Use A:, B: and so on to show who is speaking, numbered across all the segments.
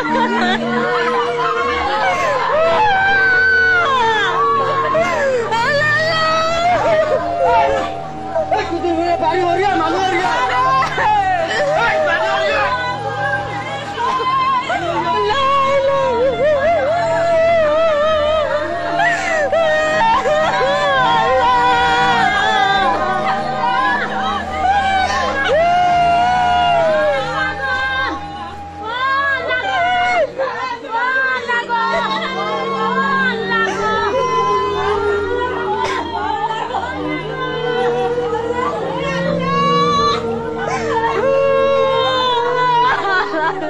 A: 来啦！来啦！哎，兄弟们，把油儿里啊，马路啊。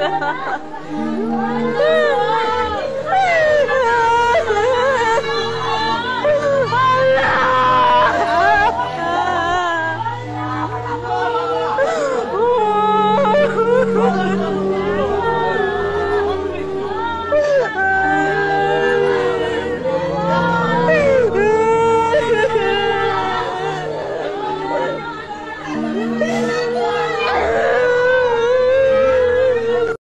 A: Thank you.